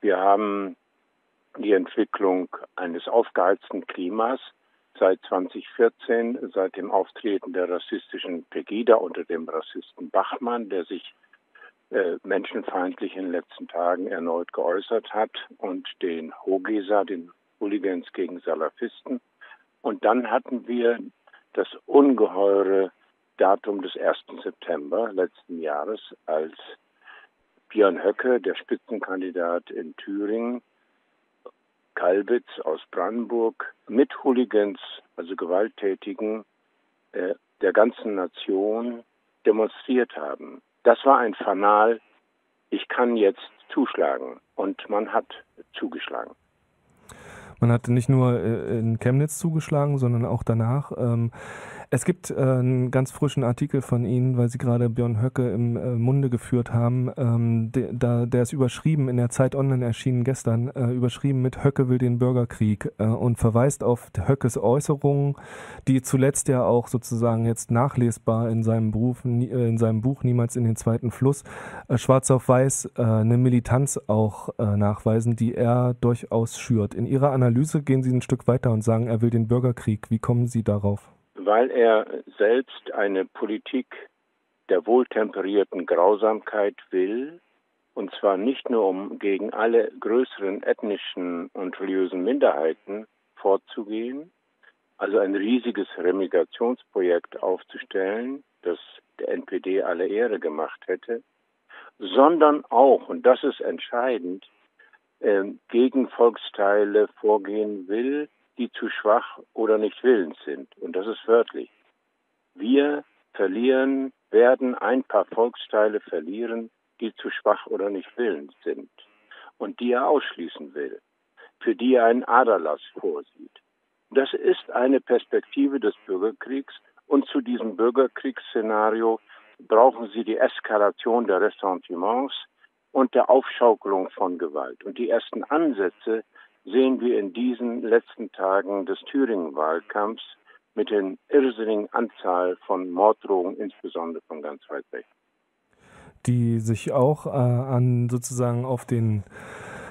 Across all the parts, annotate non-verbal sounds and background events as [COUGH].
Wir haben die Entwicklung eines aufgeheizten Klimas seit 2014, seit dem Auftreten der rassistischen Pegida unter dem Rassisten Bachmann, der sich äh, menschenfeindlich in den letzten Tagen erneut geäußert hat, und den Hogesa, den Hooligans gegen Salafisten. Und dann hatten wir das ungeheure Datum des 1. September letzten Jahres, als Björn Höcke, der Spitzenkandidat in Thüringen, Kalbitz aus Brandenburg mit Hooligans, also Gewalttätigen äh, der ganzen Nation demonstriert haben. Das war ein Fanal, ich kann jetzt zuschlagen. Und man hat zugeschlagen. Man hat nicht nur äh, in Chemnitz zugeschlagen, sondern auch danach. Ähm, es gibt äh, einen ganz frischen Artikel von Ihnen, weil Sie gerade Björn Höcke im äh, Munde geführt haben. Ähm, de, da, der ist überschrieben, in der Zeit Online erschienen gestern, äh, überschrieben mit Höcke will den Bürgerkrieg äh, und verweist auf Höckes Äußerungen, die zuletzt ja auch sozusagen jetzt nachlesbar in seinem, Beruf, äh, in seinem Buch Niemals in den zweiten Fluss, äh, schwarz auf weiß, eine Militanz auch nachweisen, die er durchaus schürt. In Ihrer Analyse gehen Sie ein Stück weiter und sagen, er will den Bürgerkrieg. Wie kommen Sie darauf? Weil er selbst eine Politik der wohltemperierten Grausamkeit will, und zwar nicht nur um gegen alle größeren ethnischen und religiösen Minderheiten vorzugehen, also ein riesiges Remigationsprojekt aufzustellen, das der NPD alle Ehre gemacht hätte, sondern auch, und das ist entscheidend, äh, gegen Volksteile vorgehen will, die zu schwach oder nicht willens sind. Und das ist wörtlich. Wir verlieren, werden ein paar Volksteile verlieren, die zu schwach oder nicht willens sind und die er ausschließen will, für die er einen Aderlass vorsieht. Das ist eine Perspektive des Bürgerkriegs und zu diesem Bürgerkriegsszenario brauchen sie die Eskalation der Ressentiments und der Aufschaukelung von Gewalt. Und die ersten Ansätze sehen wir in diesen letzten Tagen des Thüringen-Wahlkampfs mit den irrsinnigen Anzahl von Morddrohungen, insbesondere von ganz weit weg. Die sich auch äh, an sozusagen auf den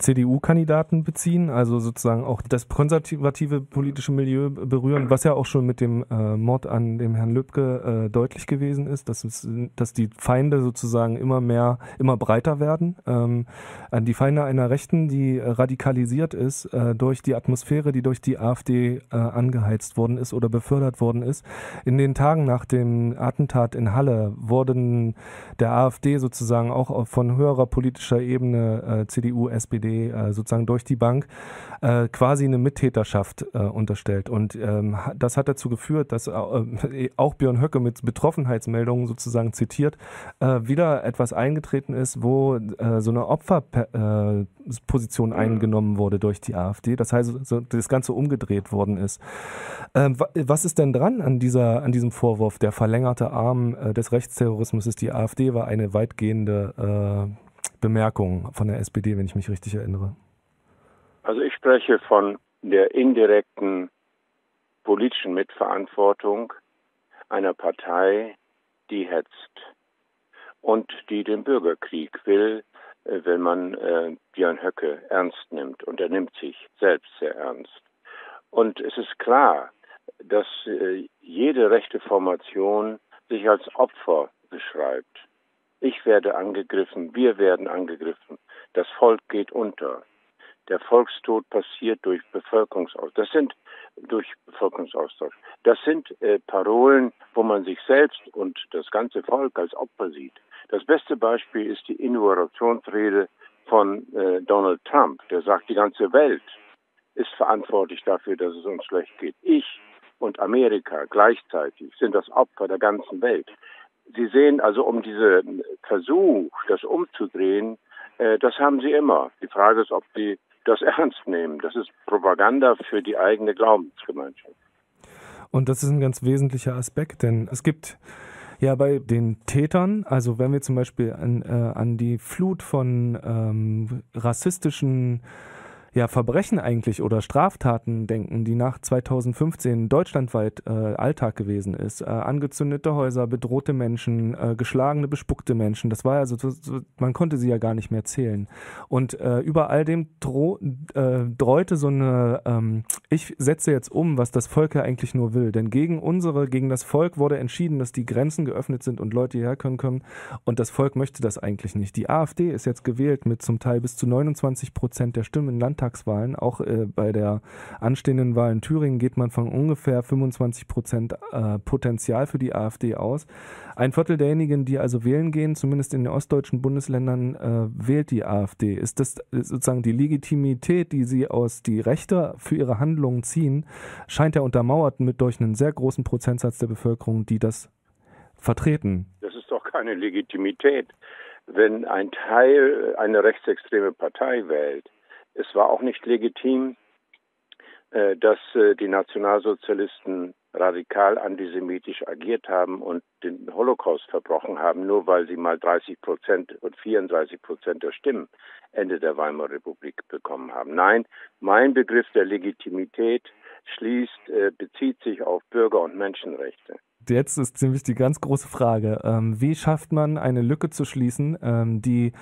CDU-Kandidaten beziehen, also sozusagen auch das konservative politische Milieu berühren, was ja auch schon mit dem äh, Mord an dem Herrn Lübcke äh, deutlich gewesen ist, dass, es, dass die Feinde sozusagen immer mehr, immer breiter werden. Ähm, die Feinde einer Rechten, die radikalisiert ist äh, durch die Atmosphäre, die durch die AfD äh, angeheizt worden ist oder befördert worden ist. In den Tagen nach dem Attentat in Halle wurden der AfD sozusagen auch von höherer politischer Ebene äh, CDU, SPD, äh, sozusagen durch die Bank äh, quasi eine Mittäterschaft äh, unterstellt. Und ähm, das hat dazu geführt, dass auch Björn Höcke mit Betroffenheitsmeldungen sozusagen zitiert, wieder etwas eingetreten ist, wo so eine Opferposition eingenommen wurde durch die AfD. Das heißt, das Ganze umgedreht worden ist. Ähm, was ist denn dran an, dieser, an diesem Vorwurf? Der verlängerte Arm des Rechtsterrorismus ist die AfD, war eine weitgehende Bemerkung von der SPD, wenn ich mich richtig erinnere. Also ich spreche von der indirekten politischen Mitverantwortung einer Partei, die hetzt und die den Bürgerkrieg will, äh, wenn man äh, Björn Höcke ernst nimmt. Und er nimmt sich selbst sehr ernst. Und es ist klar, dass äh, jede rechte Formation sich als Opfer beschreibt. Ich werde angegriffen, wir werden angegriffen, das Volk geht unter. Der Volkstod passiert durch Bevölkerungsaustausch. Das sind durch Bevölkerungsaustausch. Das sind äh, Parolen, wo man sich selbst und das ganze Volk als Opfer sieht. Das beste Beispiel ist die Inaugurationsrede von äh, Donald Trump. Der sagt, die ganze Welt ist verantwortlich dafür, dass es uns schlecht geht. Ich und Amerika gleichzeitig sind das Opfer der ganzen Welt. Sie sehen also, um diesen Versuch, das umzudrehen, äh, das haben Sie immer. Die Frage ist, ob Sie das [LAUGHS] ernst nehmen. Das ist Propaganda für die eigene Glaubensgemeinschaft. Und das ist ein ganz wesentlicher Aspekt, denn es gibt ja bei den Tätern, also wenn wir zum Beispiel an, äh, an die Flut von ähm, rassistischen ja, Verbrechen eigentlich oder Straftaten denken, die nach 2015 deutschlandweit äh, Alltag gewesen ist. Äh, angezündete Häuser, bedrohte Menschen, äh, geschlagene, bespuckte Menschen. Das war ja so, so, man konnte sie ja gar nicht mehr zählen. Und äh, über all dem dro äh, dreute so eine, ähm, ich setze jetzt um, was das Volk ja eigentlich nur will. Denn gegen unsere, gegen das Volk wurde entschieden, dass die Grenzen geöffnet sind und Leute hierher können können. Und das Volk möchte das eigentlich nicht. Die AfD ist jetzt gewählt mit zum Teil bis zu 29 Prozent der Stimmen in Landtagswahlen. Auch äh, bei der anstehenden Wahl in Thüringen geht man von ungefähr 25 Prozent äh, Potenzial für die AfD aus. Ein Viertel derjenigen, die also wählen gehen, zumindest in den ostdeutschen Bundesländern, äh, wählt die AfD. Ist das sozusagen die Legitimität, die sie aus die Rechte für ihre Handlungen ziehen, scheint ja untermauert mit durch einen sehr großen Prozentsatz der Bevölkerung, die das vertreten. Das ist doch keine Legitimität, wenn ein Teil eine rechtsextreme Partei wählt. Es war auch nicht legitim, äh, dass äh, die Nationalsozialisten radikal antisemitisch agiert haben und den Holocaust verbrochen haben, nur weil sie mal 30 Prozent und 34 Prozent der Stimmen Ende der Weimarer Republik bekommen haben. Nein, mein Begriff der Legitimität schließt, äh, bezieht sich auf Bürger- und Menschenrechte. Jetzt ist ziemlich die ganz große Frage, ähm, wie schafft man eine Lücke zu schließen, ähm, die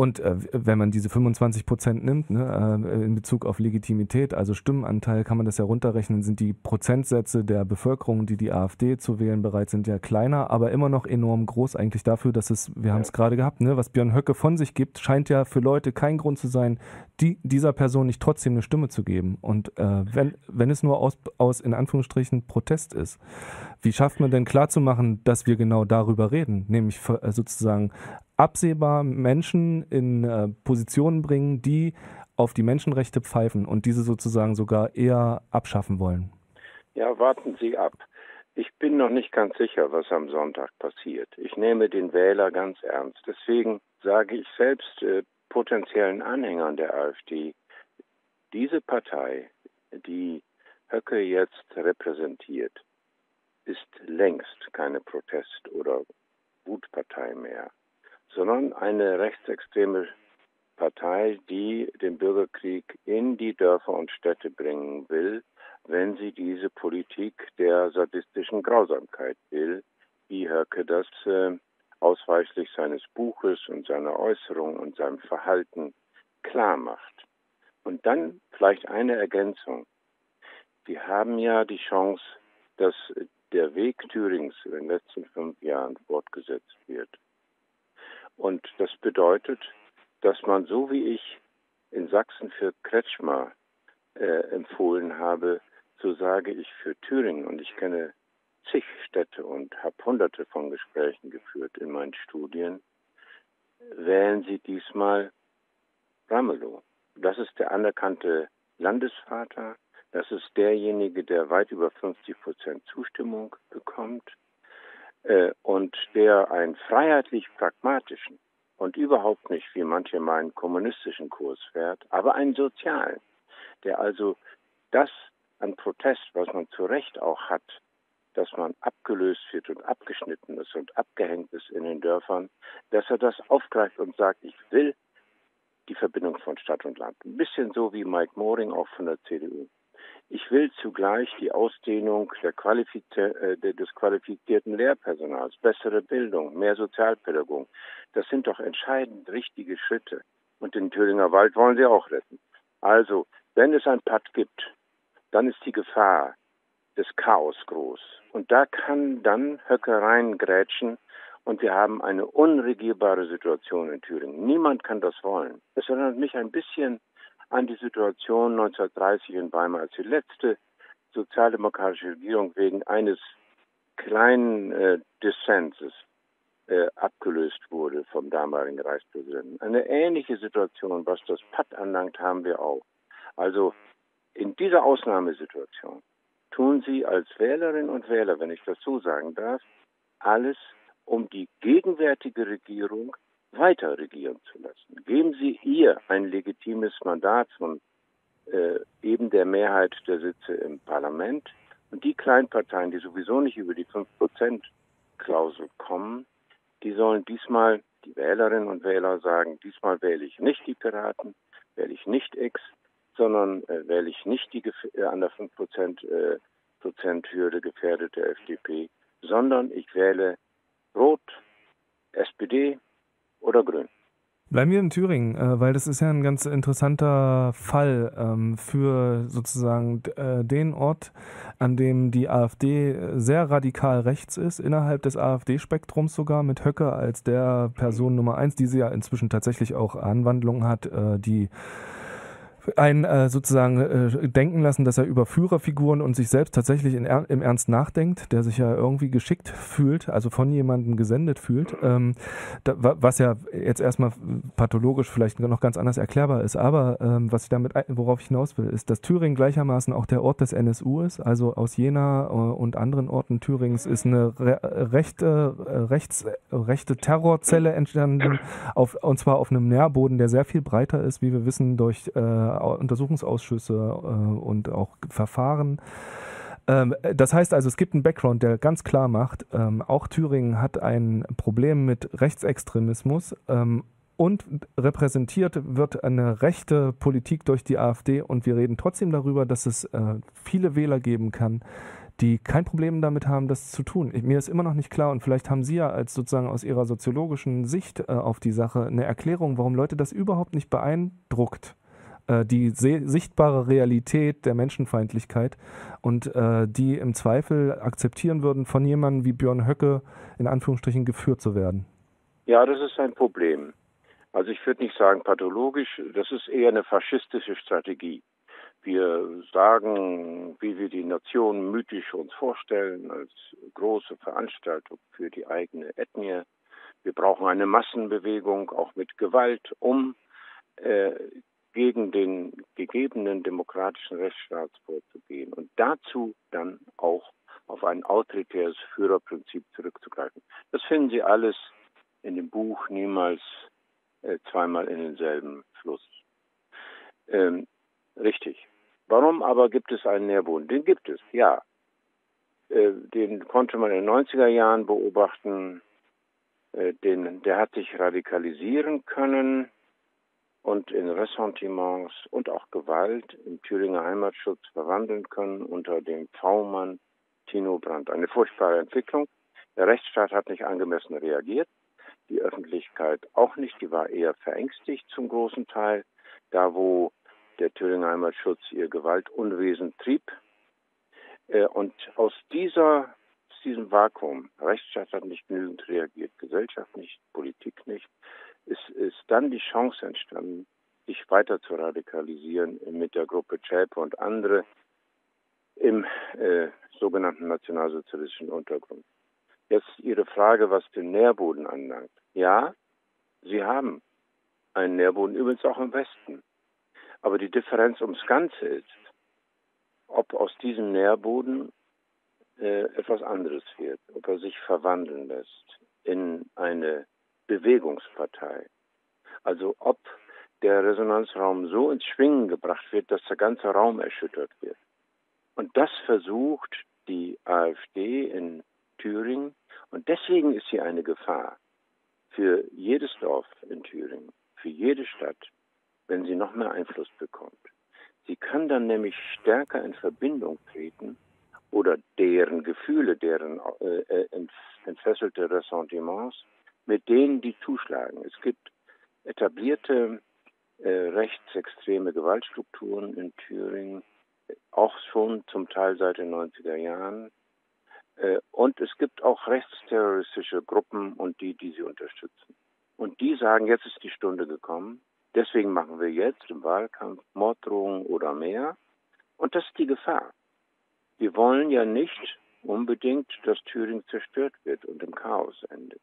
und äh, wenn man diese 25 Prozent nimmt, ne, äh, in Bezug auf Legitimität, also Stimmenanteil, kann man das ja runterrechnen, sind die Prozentsätze der Bevölkerung, die die AfD zu wählen bereit sind, ja kleiner, aber immer noch enorm groß eigentlich dafür, dass es, wir haben es gerade gehabt, ne, was Björn Höcke von sich gibt, scheint ja für Leute kein Grund zu sein, die, dieser Person nicht trotzdem eine Stimme zu geben. Und äh, wenn, wenn es nur aus, aus, in Anführungsstrichen, Protest ist, wie schafft man denn klarzumachen, dass wir genau darüber reden, nämlich äh, sozusagen absehbar Menschen in äh, Positionen bringen, die auf die Menschenrechte pfeifen und diese sozusagen sogar eher abschaffen wollen? Ja, warten Sie ab. Ich bin noch nicht ganz sicher, was am Sonntag passiert. Ich nehme den Wähler ganz ernst. Deswegen sage ich selbst äh, potenziellen Anhängern der AfD, diese Partei, die Höcke jetzt repräsentiert, ist längst keine Protest- oder Wutpartei mehr sondern eine rechtsextreme Partei, die den Bürgerkrieg in die Dörfer und Städte bringen will, wenn sie diese Politik der sadistischen Grausamkeit will, wie Höcke das äh, ausweislich seines Buches und seiner Äußerung und seinem Verhalten klar macht. Und dann vielleicht eine Ergänzung. Wir haben ja die Chance, dass der Weg Thürings in den letzten fünf Jahren fortgesetzt wird. Und das bedeutet, dass man so wie ich in Sachsen für Kretschmer äh, empfohlen habe, so sage ich für Thüringen. Und ich kenne zig Städte und habe hunderte von Gesprächen geführt in meinen Studien. Wählen Sie diesmal Ramelow. Das ist der anerkannte Landesvater. Das ist derjenige, der weit über 50 Prozent Zustimmung bekommt äh, und der einen freiheitlich-pragmatischen und überhaupt nicht, wie manche meinen, kommunistischen Kurs fährt, aber einen sozialen, der also das an Protest, was man zu Recht auch hat, dass man abgelöst wird und abgeschnitten ist und abgehängt ist in den Dörfern, dass er das aufgreift und sagt, ich will die Verbindung von Stadt und Land. Ein bisschen so wie Mike Moring auch von der CDU. Ich will zugleich die Ausdehnung Qualifizier äh, des qualifizierten Lehrpersonals, bessere Bildung, mehr Sozialpädagogen. Das sind doch entscheidend richtige Schritte. Und den Thüringer Wald wollen sie auch retten. Also, wenn es ein Patt gibt, dann ist die Gefahr des Chaos groß. Und da kann dann Höcke reingrätschen und wir haben eine unregierbare Situation in Thüringen. Niemand kann das wollen. Es erinnert mich ein bisschen an die Situation 1930 in Weimar, als die letzte sozialdemokratische Regierung wegen eines kleinen äh, Dissenses äh, abgelöst wurde vom damaligen Reichspräsidenten. Eine ähnliche Situation, was das Patt anlangt, haben wir auch. Also in dieser Ausnahmesituation tun Sie als Wählerinnen und Wähler, wenn ich das so sagen darf, alles, um die gegenwärtige Regierung weiter regieren zu lassen. Geben Sie ihr ein legitimes Mandat von äh, eben der Mehrheit der Sitze im Parlament und die Kleinparteien, die sowieso nicht über die 5-Prozent-Klausel kommen, die sollen diesmal, die Wählerinnen und Wähler sagen, diesmal wähle ich nicht die Piraten, wähle ich nicht X, sondern äh, wähle ich nicht die äh, an der 5 Prozent äh, Prozenthürde gefährdete FDP, sondern ich wähle Rot, SPD oder Grün. Bleiben wir in Thüringen, äh, weil das ist ja ein ganz interessanter Fall ähm, für sozusagen äh, den Ort, an dem die AfD sehr radikal rechts ist, innerhalb des AfD-Spektrums sogar, mit Höcke als der Person Nummer eins, die sie ja inzwischen tatsächlich auch Anwandlungen hat, äh, die einen äh, sozusagen äh, denken lassen, dass er über Führerfiguren und sich selbst tatsächlich in, im Ernst nachdenkt, der sich ja irgendwie geschickt fühlt, also von jemandem gesendet fühlt, ähm, da, was ja jetzt erstmal pathologisch vielleicht noch ganz anders erklärbar ist. Aber ähm, was ich damit, worauf ich hinaus will, ist, dass Thüringen gleichermaßen auch der Ort des NSU ist, also aus Jena äh, und anderen Orten Thürings ist eine re rechte, äh, rechts, rechte Terrorzelle entstanden, auf, und zwar auf einem Nährboden, der sehr viel breiter ist, wie wir wissen, durch äh, Untersuchungsausschüsse äh, und auch Verfahren. Ähm, das heißt also, es gibt einen Background, der ganz klar macht, ähm, auch Thüringen hat ein Problem mit Rechtsextremismus ähm, und repräsentiert wird eine rechte Politik durch die AfD und wir reden trotzdem darüber, dass es äh, viele Wähler geben kann, die kein Problem damit haben, das zu tun. Ich, mir ist immer noch nicht klar und vielleicht haben Sie ja als sozusagen aus Ihrer soziologischen Sicht äh, auf die Sache eine Erklärung, warum Leute das überhaupt nicht beeindruckt, äh, die sichtbare Realität der Menschenfeindlichkeit und äh, die im Zweifel akzeptieren würden, von jemandem wie Björn Höcke in Anführungsstrichen geführt zu werden? Ja, das ist ein Problem. Also ich würde nicht sagen pathologisch, das ist eher eine faschistische Strategie. Wir sagen, wie wir die Nation mythisch uns vorstellen, als große Veranstaltung für die eigene Ethnie. Wir brauchen eine Massenbewegung, auch mit Gewalt, um äh, gegen den gegebenen demokratischen Rechtsstaat vorzugehen und dazu dann auch auf ein autoritäres Führerprinzip zurückzugreifen. Das finden Sie alles in dem Buch niemals äh, zweimal in denselben Fluss. Ähm, richtig. Warum aber gibt es einen Nährboden? Den gibt es, ja. Äh, den konnte man in den 90er Jahren beobachten. Äh, den, der hat sich radikalisieren können und in Ressentiments und auch Gewalt im Thüringer Heimatschutz verwandeln können unter dem V-Mann Tino Brandt. Eine furchtbare Entwicklung. Der Rechtsstaat hat nicht angemessen reagiert, die Öffentlichkeit auch nicht, die war eher verängstigt zum großen Teil, da wo der Thüringer Heimatschutz ihr Gewaltunwesen trieb. Äh, und aus dieser aus diesem Vakuum, Rechtsstaat hat nicht genügend reagiert, Gesellschaft nicht, Politik nicht, ist, ist dann die Chance entstanden, sich weiter zu radikalisieren mit der Gruppe Chelpe und andere im äh, sogenannten nationalsozialistischen Untergrund. Jetzt Ihre Frage, was den Nährboden anlangt. Ja, Sie haben einen Nährboden, übrigens auch im Westen. Aber die Differenz ums Ganze ist, ob aus diesem Nährboden äh, etwas anderes wird, ob er sich verwandeln lässt in eine Bewegungspartei. Also ob der Resonanzraum so ins Schwingen gebracht wird, dass der ganze Raum erschüttert wird. Und das versucht die AfD in Thüringen. Und deswegen ist sie eine Gefahr für jedes Dorf in Thüringen, für jede Stadt, wenn sie noch mehr Einfluss bekommt. Sie kann dann nämlich stärker in Verbindung treten oder deren Gefühle, deren äh, äh entfesselte Ressentiments mit denen, die zuschlagen. Es gibt etablierte äh, rechtsextreme Gewaltstrukturen in Thüringen, auch schon zum Teil seit den 90er Jahren. Äh, und es gibt auch rechtsterroristische Gruppen und die, die sie unterstützen. Und die sagen, jetzt ist die Stunde gekommen. Deswegen machen wir jetzt im Wahlkampf Morddrohungen oder mehr. Und das ist die Gefahr. Wir wollen ja nicht unbedingt, dass Thüringen zerstört wird und im Chaos endet.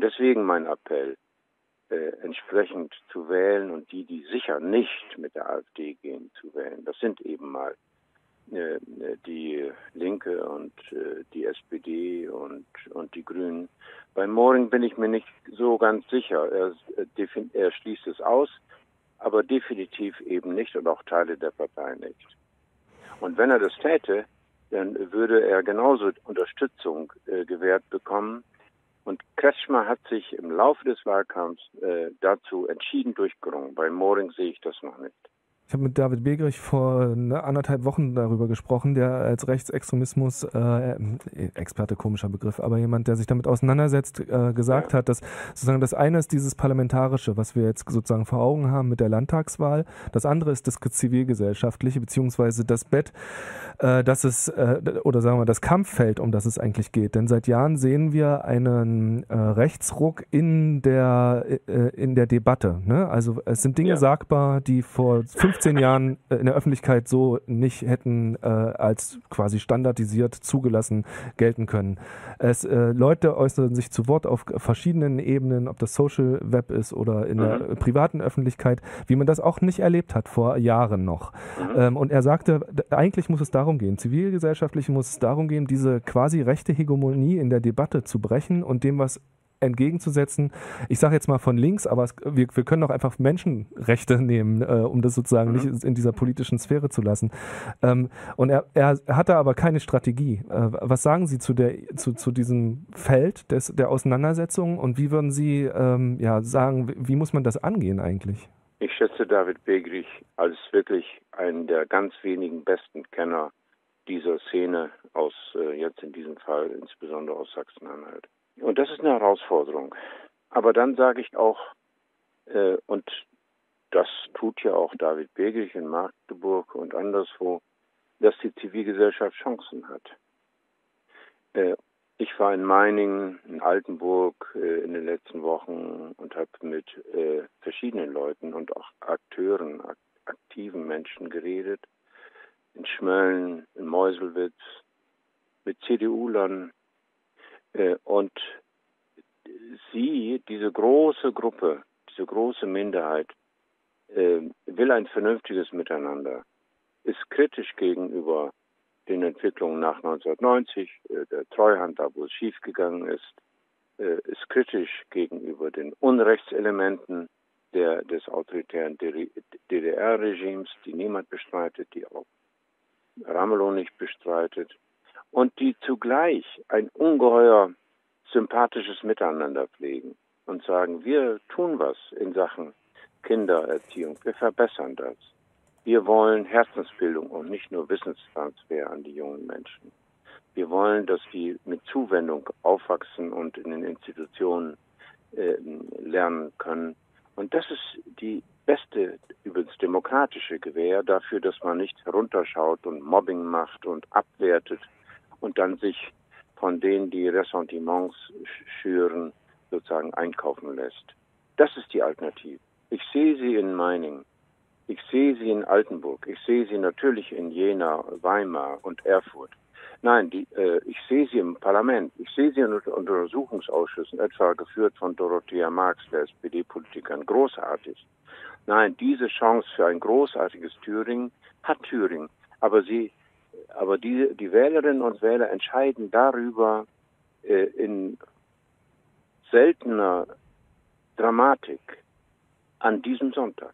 Deswegen mein Appell, äh, entsprechend zu wählen und die, die sicher nicht mit der AfD gehen, zu wählen. Das sind eben mal äh, die Linke und äh, die SPD und, und die Grünen. Bei Moring bin ich mir nicht so ganz sicher. Er, äh, er schließt es aus, aber definitiv eben nicht und auch Teile der Partei nicht. Und wenn er das täte, dann würde er genauso Unterstützung äh, gewährt bekommen und Kretschmer hat sich im Laufe des Wahlkampfs äh, dazu entschieden durchgerungen. Bei Moring sehe ich das noch nicht. Ich habe mit David Begrich vor ne, anderthalb Wochen darüber gesprochen, der als Rechtsextremismus, äh, Experte komischer Begriff, aber jemand, der sich damit auseinandersetzt, äh, gesagt ja. hat, dass sozusagen das eine ist dieses Parlamentarische, was wir jetzt sozusagen vor Augen haben mit der Landtagswahl. Das andere ist das zivilgesellschaftliche, beziehungsweise das Bett, äh, das es, äh, oder sagen wir das Kampffeld, um das es eigentlich geht. Denn seit Jahren sehen wir einen äh, Rechtsruck in der, äh, in der Debatte. Ne? Also es sind Dinge ja. sagbar, die vor fünf 15 Jahren äh, in der Öffentlichkeit so nicht hätten äh, als quasi standardisiert zugelassen gelten können. Es, äh, Leute äußern sich zu Wort auf verschiedenen Ebenen, ob das Social Web ist oder in mhm. der privaten Öffentlichkeit, wie man das auch nicht erlebt hat vor Jahren noch. Mhm. Ähm, und er sagte, eigentlich muss es darum gehen, zivilgesellschaftlich muss es darum gehen, diese quasi rechte Hegemonie in der Debatte zu brechen und dem, was entgegenzusetzen. Ich sage jetzt mal von links, aber es, wir, wir können auch einfach Menschenrechte nehmen, äh, um das sozusagen mhm. nicht in dieser politischen Sphäre zu lassen. Ähm, und er, er hatte aber keine Strategie. Äh, was sagen Sie zu, der, zu, zu diesem Feld des, der Auseinandersetzung und wie würden Sie ähm, ja, sagen, wie muss man das angehen eigentlich? Ich schätze David Begrich als wirklich einen der ganz wenigen besten Kenner dieser Szene aus, äh, jetzt in diesem Fall insbesondere aus Sachsen-Anhalt. Und das ist eine Herausforderung. Aber dann sage ich auch, äh, und das tut ja auch David Begich in Magdeburg und anderswo, dass die Zivilgesellschaft Chancen hat. Äh, ich war in Meiningen, in Altenburg äh, in den letzten Wochen und habe mit äh, verschiedenen Leuten und auch Akteuren, ak aktiven Menschen geredet. In Schmölln, in Meuselwitz, mit CDU-Lern, und sie, diese große Gruppe, diese große Minderheit, äh, will ein vernünftiges Miteinander, ist kritisch gegenüber den Entwicklungen nach 1990, äh, der Treuhand, da wo es schiefgegangen ist, ist kritisch gegenüber den Unrechtselementen der, des autoritären DDR-Regimes, die niemand bestreitet, die auch Ramelow nicht bestreitet und die zugleich ein ungeheuer sympathisches Miteinander pflegen und sagen, wir tun was in Sachen Kindererziehung, wir verbessern das. Wir wollen Herzensbildung und nicht nur Wissenstransfer an die jungen Menschen. Wir wollen, dass die mit Zuwendung aufwachsen und in den Institutionen äh, lernen können. Und das ist die beste, übrigens demokratische Gewähr dafür, dass man nicht runterschaut und Mobbing macht und abwertet und dann sich von denen, die Ressentiments schüren, sozusagen einkaufen lässt. Das ist die Alternative. Ich sehe sie in Meiningen. Ich sehe sie in Altenburg. Ich sehe sie natürlich in Jena, Weimar und Erfurt. Nein, die, äh, ich sehe sie im Parlament. Ich sehe sie in Untersuchungsausschüssen, etwa geführt von Dorothea Marx, der SPD-Politikerin. Großartig. Nein, diese Chance für ein großartiges Thüringen hat Thüringen. Aber sie aber die, die Wählerinnen und Wähler entscheiden darüber äh, in seltener Dramatik an diesem Sonntag.